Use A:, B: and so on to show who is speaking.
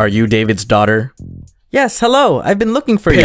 A: Are you David's daughter? Yes, hello. I've been looking for you.